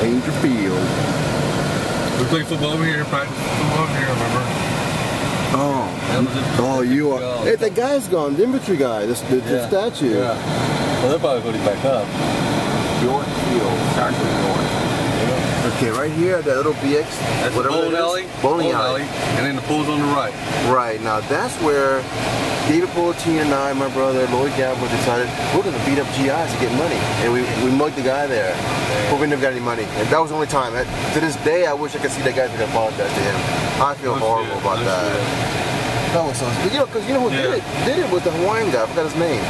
Danger Field. We played football over here, practice football over here, remember? Oh. That was it. Oh, you are. Oh. Hey, that guy's gone. The infantry guy. The, the, the statue. Yeah. Well, they'll probably put it back up. York Field. Starts with York. Okay, right here, that little BX. That's whatever bowling alley. Bowling alley. And then the pool's on the right. Right, now that's where David Bulletin and I, my brother, Lloyd Gabler, decided we're going to beat up GIs to get money. And we, we mugged the guy there. But we never got any money. And that was the only time. That, to this day, I wish I could see that guy to apologize to him. I feel horrible about that. That was so but you know, because you know who Yeah. did it? Did it was the Hawaiian guy. I forgot his name.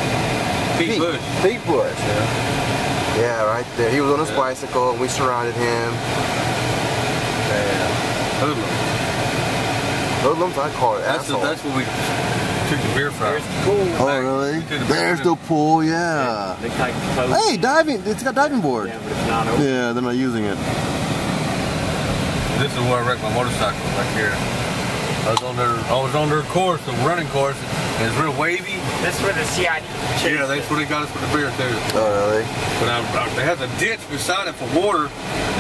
Pete Bush. Pete Bush. Yeah. Yeah, right there. He was on his Yeah. bicycle, and we surrounded him. Yeah. Hoodlum. Hoodlums, I call it That's, the, that's what we took the beer from. oh, really? To the There's the oh, pool, yeah. They take the. Hey, diving. It's got diving board. Yeah, but it's not open. Yeah, they're not using it. This is where I wrecked my motorcycle right here. I was on their I was on their course, the running course, and it's real wavy. That's where the CID Yeah, that's where they got us with the beer too. Oh, really? But I, I, they had the ditch beside it for water,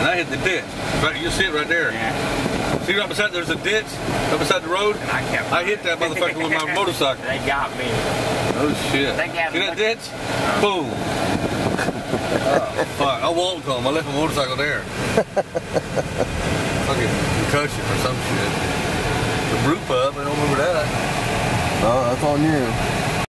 and I hit the ditch. Right, you see it right there. Yeah. See right beside there's a ditch right beside the road. And I kept. I hit that motherfucker with my motorcycle. They got me. Oh shit! They got See me. that ditch? Uh-huh. Boom! oh, fuck! I walked home. I left my motorcycle there. Fucking concussion or some shit. Brew pub. I don't remember that. Oh, that's on you.